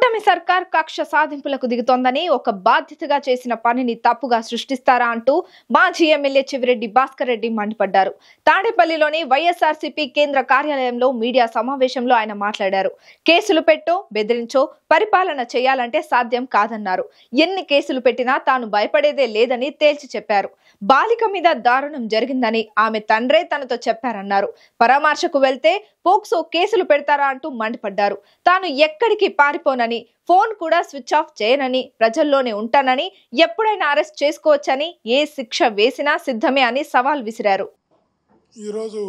కూటమి సర్కార్ కక్ష సాధింపులకు దిగుతోందని ఒక బాధ్యతగా చేసిన పనిని తప్పుగా సృష్టిస్తారా అంటూ మాజీ ఎమ్మెల్యే చివిరెడ్డి భాస్కర్ రెడ్డి మండిపడ్డారు. తాడేపల్లిలోని వైఎస్ఆర్సీపీ కేంద్ర కార్యాలయంలో మీడియా సమావేశంలో ఆయన మాట్లాడారు. కేసులు పెట్టో బెదిరించో పరిపాలన చేయాలంటే సాధ్యం కాదన్నారు. ఎన్ని కేసులు పెట్టినా తాను భయపడేదే లేదని తేల్చి చెప్పారు. బాలిక మీద దారుణం జరిగిందని ఆమె తండ్రే తనతో చెప్పారన్నారు. పరామర్శకు వెళ్తే పోక్సో కేసులు పెడతారా అంటూ మండిపడ్డారు. తాను ఎక్కడికి పారిపోనని ఫోన్ కూడా స్విచ్ ఆఫ్ చేయనని ప్రజల్లోనే ఉంటానని ఎప్పుడైనా అరెస్ట్ చేసుకోవచ్చని ఏ శిక్ష వేసినా సిద్ధమే అని సవాల్ విసిరారు. ఈరోజు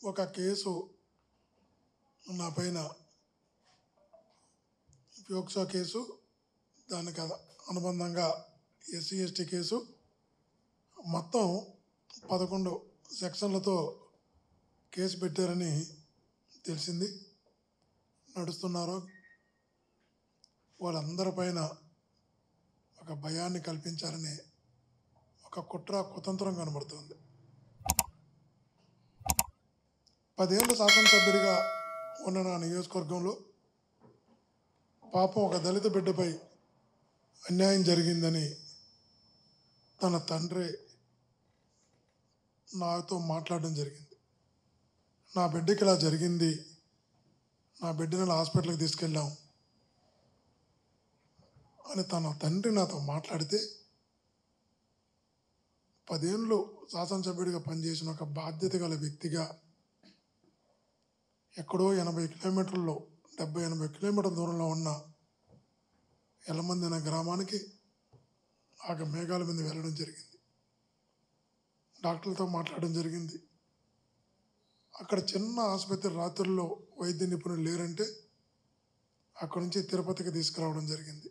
ఒక కేసు నా పైన ప్యోక్సో కేసు దానికి అనుబంధంగా ఎస్సీ ఎస్టీ కేసు మొత్తం పదకొండు సెక్షన్లతో కేసు పెట్టారని తెలిసింది? నడుస్తున్నారు? వాళ్ళందరిపైన ఒక భయాన్ని కల్పించారని ఒక కుట్ర కుతంత్రం కనబడుతుంది. పదేళ్ళు శాసనసభ్యుడిగా ఉన్న నా నియోజకవర్గంలో పాపం ఒక దళిత బిడ్డపై అన్యాయం జరిగిందని తన తండ్రి నాతో మాట్లాడడం జరిగింది. నా బిడ్డకి ఇలా జరిగింది. నా బిడ్డని ఇలా హాస్పిటల్కి తీసుకెళ్ళాం. అని తన తండ్రి నాతో మాట్లాడితే పదేళ్ళు శాసనసభ్యుడిగా పనిచేసిన ఒక బాధ్యత గల వ్యక్తిగా ఎక్కడో ఎనభై కిలోమీటర్లో డెబ్బై ఎనభై కిలోమీటర్ల దూరంలో ఉన్న ఎలమంది అనే గ్రామానికి ఆ మేఘాల మీద వెళ్ళడం జరిగింది. డాక్టర్లతో మాట్లాడడం జరిగింది. అక్కడ చిన్న ఆసుపత్రి రాత్రుల్లో వైద్య నిపుణులు లేరంటే అక్కడ నుంచి తిరుపతికి తీసుకురావడం జరిగింది.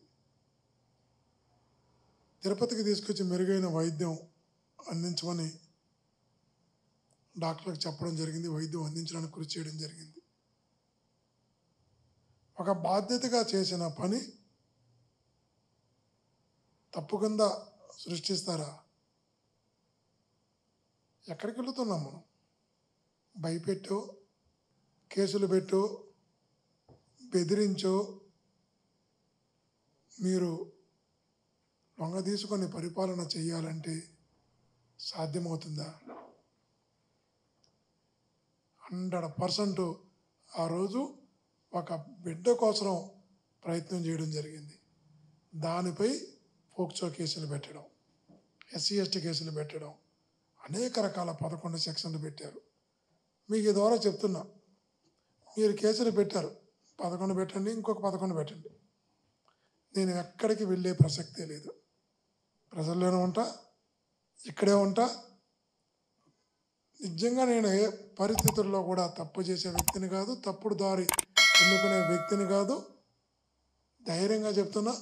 తిరుపతికి తీసుకొచ్చి మెరుగైన వైద్యం అందించమని డాక్టర్లకు చెప్పడం జరిగింది వైద్యం అందించడానికి కృషి చేయడం జరిగింది. ఒక బాధ్యతగా చేసిన పని తప్పు కింద సృష్టిస్తారా? ఎక్కడికి వెళుతున్నాం మనం? భయపెట్టో కేసులు పెట్టో బెదిరించో మీరు లొంగ తీసుకొని పరిపాలన చేయాలంటే సాధ్యమవుతుందా? హండ్రెడ్ పర్సెంట్ ఆ రోజు ఒక బిడ్డ కోసం ప్రయత్నం చేయడం జరిగింది. దానిపై పోక్సో కేసులు పెట్టడం ఎస్సీ ఎస్టీ కేసులు పెట్టడం అనేక రకాల పదకొండు సెక్షన్లు పెట్టారు. మీకు ద్వారా చెప్తున్నా. మీరు కేసులు పెట్టారు. పదకొండు పెట్టండి ఇంకొక పదకొండు పెట్టండి. నేను ఎక్కడికి వెళ్ళే ప్రసక్తే లేదు. ప్రజల్లోనే ఉంటా ఇక్కడే ఉంటా. నిజంగా నేను ఏ పరిస్థితుల్లో కూడా తప్పు చేసే వ్యక్తిని కాదు తప్పుడు దారి ఎన్నుకునే వ్యక్తిని కాదు. ధైర్యంగా చెప్తున్నా.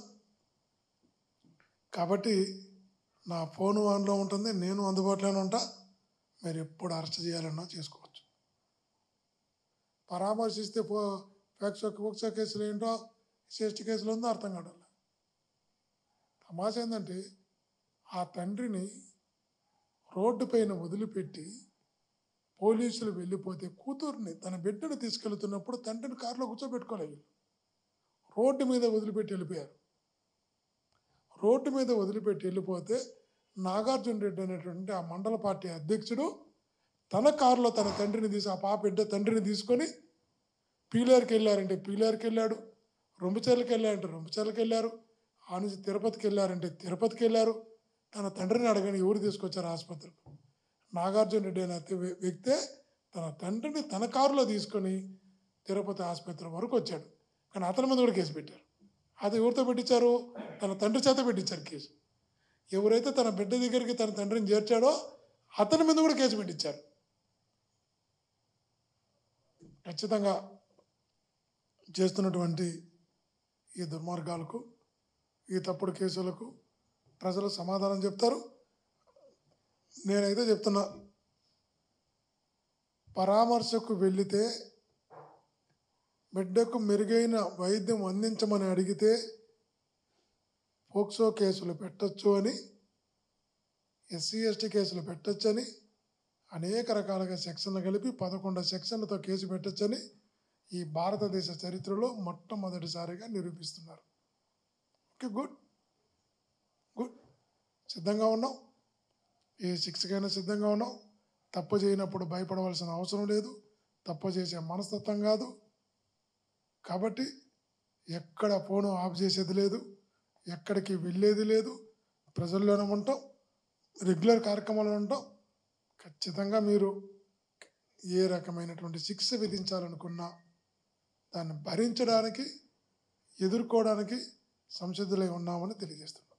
కాబట్టి నా ఫోన్ ఆన్లో ఉంటుంది నేను అందుబాటులోనే ఉంటా. మీరు ఎప్పుడు అరెస్ట్ చేయాలన్నా చేసుకో పరామర్శిస్తే పో ఫ్యాక్సో కేసులు ఏంటో శ్రేష్ఠ కేసులు ఉందో అర్థం కావడం తమాషా ఏంటంటే ఆ తండ్రిని రోడ్డు పైన వదిలిపెట్టి పోలీసులు వెళ్ళిపోతే కూతుర్ని తన బిడ్డను తీసుకెళ్తున్నప్పుడు తండ్రిని కారులో కూర్చోబెట్టుకోలేదు రోడ్డు మీద వదిలిపెట్టి వెళ్ళిపోయారు. రోడ్డు మీద వదిలిపెట్టి వెళ్ళిపోతే నాగార్జున రెడ్డి అనేటువంటి ఆ మండల పార్టీ అధ్యక్షుడు తన కారులో తన తండ్రిని తీసి ఆ పాప బిడ్డ తండ్రిని తీసుకొని పీలేరుకి వెళ్ళారంటే పీలేరుకి వెళ్ళాడు రొంబచర్లకి వెళ్ళారంటే రొంబచర్లకి వెళ్ళారు ఆ నుంచి తిరుపతికి వెళ్ళారంటే తిరుపతికి వెళ్ళారు. తన తండ్రిని అడగని ఎవరు తీసుకొచ్చారు ఆసుపత్రికి? నాగార్జున రెడ్డి అనే వ్యక్తే తన తండ్రిని తన కారులో తీసుకొని తిరుపతి ఆసుపత్రి వరకు వచ్చాడు. కానీ అతని మీద కూడా కేసు పెట్టారు. అది ఎవరితో పెట్టించారు? తన తండ్రి చేత పెట్టించారు కేసు. ఎవరైతే తన బిడ్డ దగ్గరికి తన తండ్రిని చేర్చాడో అతని మీద కూడా కేసు పెట్టించారు. ఖచ్చితంగా చేస్తున్నటువంటి ఈ దుర్మార్గాలకు ఈ తప్పుడు కేసులకు ప్రజలు సమాధానం చెప్తారు. నేనైతే చెప్తున్నా పరామర్శకు వెళితే బిడ్డకు మెరుగైన వైద్యం అందించమని అడిగితే పోక్సో కేసులు పెట్టొచ్చు అని ఎస్సీ ఎస్టీ కేసులు పెట్టొచ్చని అనేక రకాలుగా సెక్షన్లు కలిపి పదకొండు సెక్షన్లతో కేసు పెట్టచ్చని ఈ భారతదేశ చరిత్రలో మొట్టమొదటిసారిగా నిరూపిస్తున్నారు. Okay good. గుడ్. సిద్ధంగా ఉన్నాం. ఏ శిక్షకైనా సిద్ధంగా ఉన్నాం. తప్పు చేయనప్పుడు భయపడవలసిన అవసరం లేదు. తప్పు చేసే మనస్తత్వం కాదు. కాబట్టి ఎక్కడ ఫోను ఆఫ్ చేసేది లేదు ఎక్కడికి వెళ్ళేది లేదు ప్రజల్లోనే ఉంటాం రెగ్యులర్ కార్యక్రమాలు ఉంటాం. ఖచ్చితంగా మీరు ఏ రకమైనటువంటి శిక్ష విధించాలనుకున్నా దాన్ని భరించడానికి ఎదుర్కోవడానికి సంసిద్ధులై ఉన్నామని తెలియజేస్తున్నాం.